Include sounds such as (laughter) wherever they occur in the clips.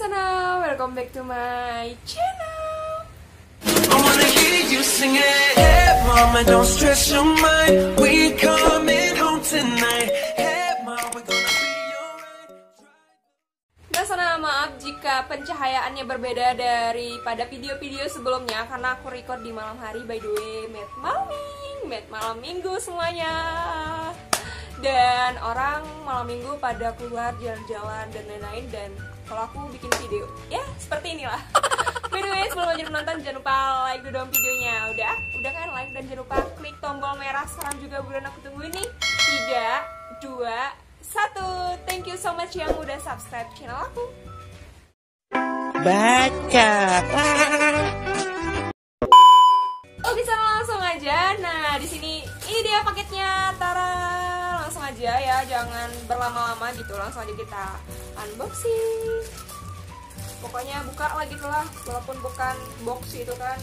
sana, welcome back to my channel. I wanna hear you sing it. Hey, mama, don't stress your mind. We coming home tonight. Hey, mama, we're gonna be alright. Sana maaf jika pencahayaannya berbeda daripada video-video sebelumnya karena aku record di malam hari by the way, met malam met malam minggu semuanya. Dan orang malam minggu pada keluar jalan-jalan dan lain-lain dan kalau aku bikin video ya seperti inilah. (laughs) By the way, sebelum lanjut menonton jangan lupa like dulu dong videonya. Udah? Udah kan like dan jangan lupa klik tombol merah sekarang juga bulan aku tunggu ini. Tiga, dua, satu. Thank you so much yang udah subscribe channel aku. Baca. (laughs) aja ya, jangan berlama-lama gitu. Langsung aja kita unboxing. Pokoknya buka lah gitu lah, walaupun bukan box itu kan.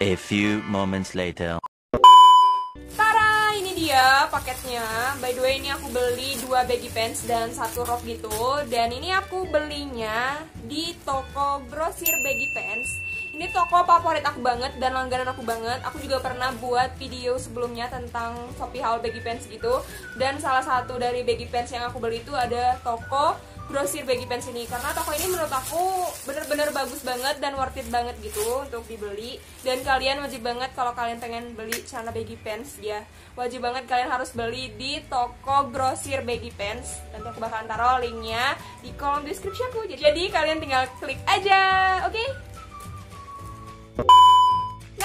A few moments later. Tara, ini dia paketnya. By the way, ini aku beli dua baggy pants dan satu rok gitu. Dan ini aku belinya di toko grosir baggy pants. Ini toko favorit aku banget dan langganan aku banget. Aku juga pernah buat video sebelumnya tentang Shopee haul baggy pants gitu. Dan salah satu dari baggy pants yang aku beli itu ada toko grosir baggy pants ini. Karena toko ini menurut aku bener-bener bagus banget dan worth it banget gitu untuk dibeli. Dan kalian wajib banget kalau kalian pengen beli celana baggy pants ya. Wajib banget kalian harus beli di toko grosir baggy pants. Nanti aku bakalan taruh linknya di kolom deskripsi aku jadi kalian tinggal klik aja oke? Nah,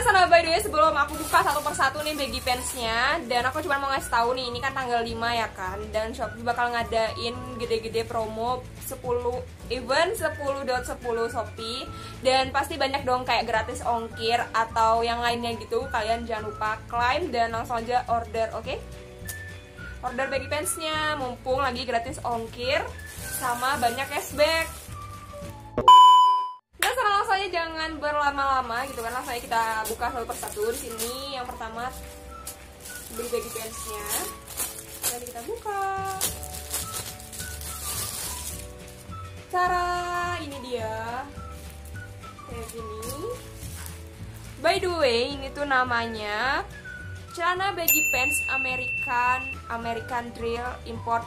sana by the sebelum aku buka satu persatu nih baggy pants-nya Dan aku cuma mau ngasih tahu nih, ini kan tanggal 5 ya kan Dan Shopee bakal ngadain gede-gede promo 10 event 10.10 Shopee Dan pasti banyak dong kayak gratis ongkir atau yang lainnya gitu Kalian jangan lupa klaim dan langsung aja order, oke? Order baggy pants-nya, mumpung lagi gratis ongkir Sama banyak cashback jangan berlama-lama gitu kan. Langsung aja kita buka satu persatu di sini. Yang pertama beli baggy pants-nya. Nanti kita buka. Cara ini dia. Kayak gini. By the way, ini tuh namanya celana baggy pants American American Drill Import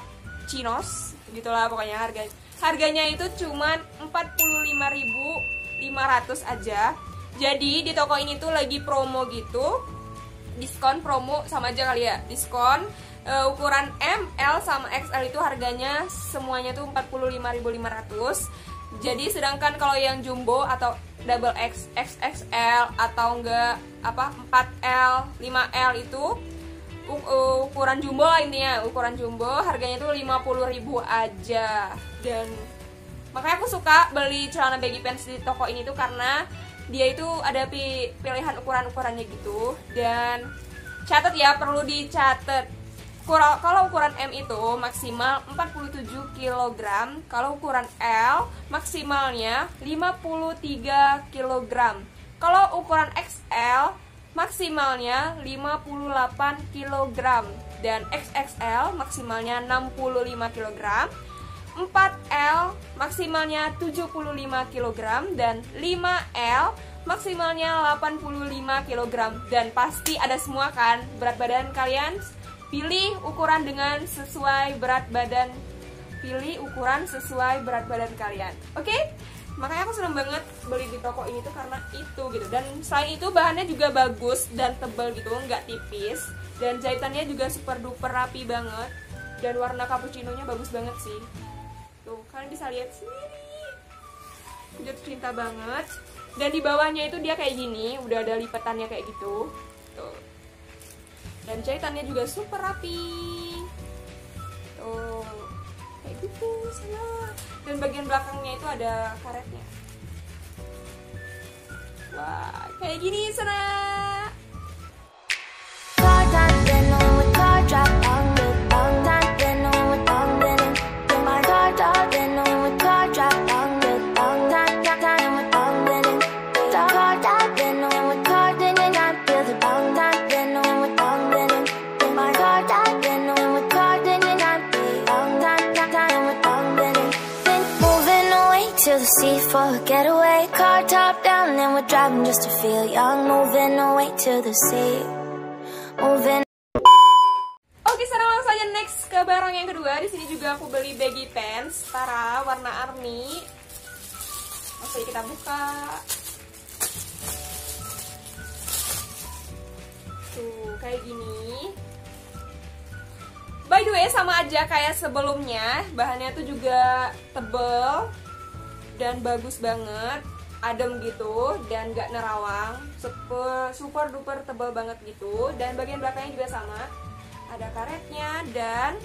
Chinos gitulah pokoknya harganya harganya itu cuman 45.500 aja. Jadi di toko ini tuh lagi promo gitu. Diskon promo sama aja kali ya diskon. Uh, ukuran M, L sama XL itu harganya semuanya tuh 45.500 jadi sedangkan kalau yang jumbo atau double X, XXL atau enggak apa 4L, 5L itu ukuran jumbo intinya. Ukuran jumbo harganya itu 50.000 aja. Dan makanya aku suka beli celana baggy pants di toko ini tuh karena dia itu ada pilihan ukuran-ukurannya gitu. Dan catat ya perlu dicatat. Kalau ukuran M itu maksimal 47 kg kalau ukuran L maksimalnya 53 kg kalau ukuran XL maksimalnya 58 kg dan XXL maksimalnya 65 kg 4L maksimalnya 75 kg dan 5L maksimalnya 85 kg dan pasti ada semua kan? Berat badan kalian? Pilih ukuran dengan sesuai berat badan. Pilih ukuran sesuai berat badan kalian. Oke? Okay? makanya aku seneng banget beli di toko ini tuh karena itu gitu. Dan selain itu bahannya juga bagus dan tebal gitu nggak tipis. Dan jahitannya juga super duper rapi banget. Dan warna cappuccino nya bagus banget sih tuh kalian bisa lihat sendiri. Jatuh cinta banget. Dan di bawahnya itu dia kayak gini udah ada lipatannya kayak gitu. Tuh. Dan jahitannya juga super rapi. Tuh kayak gitu sana dan bagian belakangnya itu ada karetnya. Wah kayak gini sana Oke, sekarang langsung aja next ke barang yang kedua. Di sini juga aku beli baggy pants Tara warna army. Oke, kita buka. Tuh, kayak gini. By the way, sama aja kayak sebelumnya. Bahannya tuh juga tebel dan bagus banget. Adem gitu dan gak nerawang. Super, super duper tebel banget gitu. Dan bagian belakangnya juga sama ada karetnya dan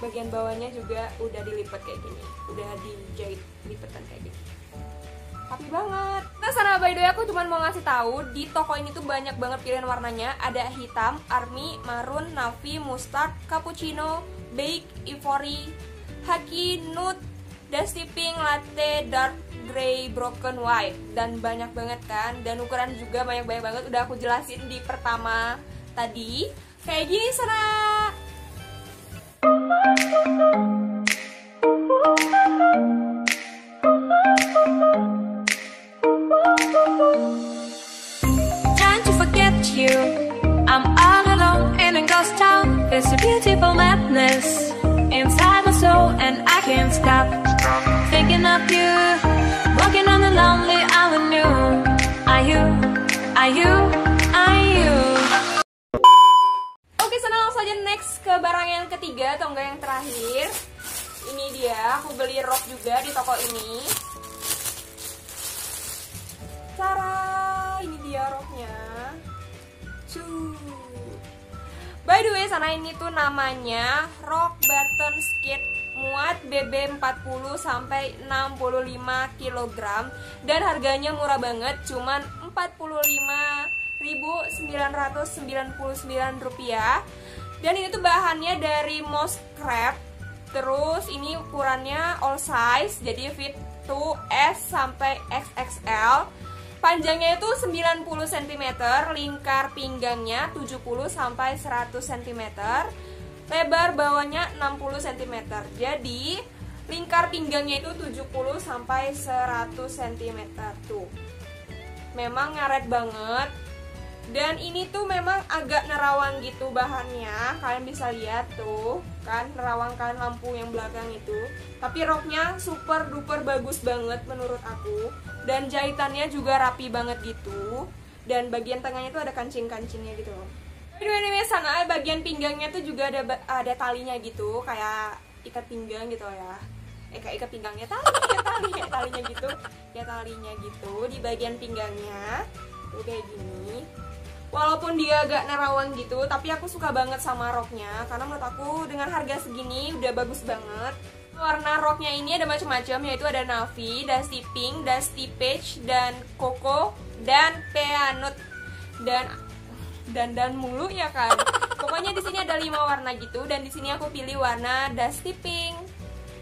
bagian bawahnya juga udah dilipat kayak gini udah dijahit lipetan kayak gini rapi banget nah sana by the way aku cuma mau ngasih tahu di toko ini tuh banyak banget pilihan warnanya ada hitam, army, maroon, navy, mustard, cappuccino, beige, ivory, haki, nude, dusty pink, latte, dark grey, broken white. Dan banyak banget kan? Dan ukuran juga banyak-banyak banget. Udah aku jelasin di pertama tadi. Kayak gini sana Trying to forget you. I'm all alone in a ghost town. It's a beautiful madness. Inside my soul, and I can't stop. Thinking of you. Are you? Oke, sana langsung aja next ke barang yang ketiga atau enggak yang terakhir. Ini dia, aku beli rok juga di toko ini. Cara ini dia roknya. By the way, sana ini tuh namanya rok button skate muat BB 40 sampai 65 kg dan harganya murah banget, cuman 45.999 rupiah. Dan ini tuh bahannya dari moss crab. Terus ini ukurannya all size, jadi fit to S sampai XXL. Panjangnya itu 90 cm, lingkar pinggangnya 70 sampai 100 cm, lebar bawahnya 60 cm. Jadi lingkar pinggangnya itu 70 sampai 100 cm tuh. Memang ngaret banget. Dan ini tuh memang agak nerawang gitu bahannya. Kalian bisa lihat tuh, kan nerawang kan lampu yang belakang itu. Tapi roknya super duper bagus banget menurut aku. Dan jahitannya juga rapi banget gitu. Dan bagian tengahnya tuh ada kancing-kancingnya gitu loh. Anyway, sana bagian pinggangnya tuh juga ada ada talinya gitu, kayak ikat pinggang gitu ya. Eh kayak ikat pinggangnya tali, ya tali, ya talinya gitu. Ya talinya gitu di bagian pinggangnya. Tuh kayak gini. Walaupun dia agak nerawang gitu, tapi aku suka banget sama roknya karena menurut aku dengan harga segini udah bagus banget. Warna roknya ini ada macam-macam yaitu ada navy, dusty pink, dusty peach dan cocoa dan peanut dan dan dan mulu ya kan. Pokoknya di sini ada lima warna gitu dan di sini aku pilih warna dusty pink.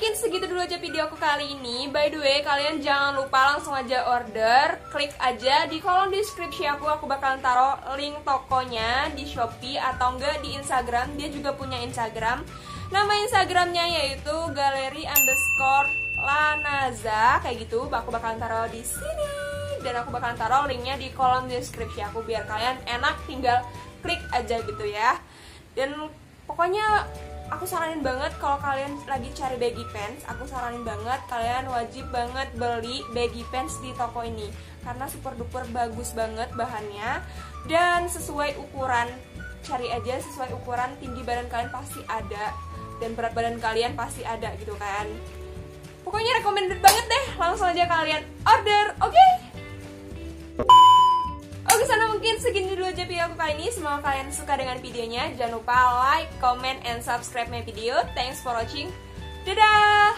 mungkin segitu dulu aja video aku kali ini. By the way kalian jangan lupa langsung aja order. Klik aja di kolom deskripsi aku. Aku bakalan taruh link tokonya di Shopee Atau enggak di Instagram. Dia juga punya Instagram. Nama Instagramnya yaitu galeri underscore lanaza. Kayak gitu. Aku bakalan taruh di sini. Dan aku bakalan taruh linknya di kolom deskripsi aku. Biar kalian enak tinggal klik aja gitu ya. Dan pokoknya aku saranin banget kalau kalian lagi cari baggy pants aku saranin banget kalian wajib banget beli baggy pants di toko ini. Karena super duper bagus banget bahannya. Dan sesuai ukuran cari aja sesuai ukuran tinggi badan kalian pasti ada. Dan berat badan kalian pasti ada gitu kan. Pokoknya recommended banget deh langsung aja kalian order oke Oke sana mungkin segini dulu aja video aku kali ini. Semoga kalian suka dengan videonya Jangan lupa like, comment, and subscribe my video. Thanks for watching. Dadah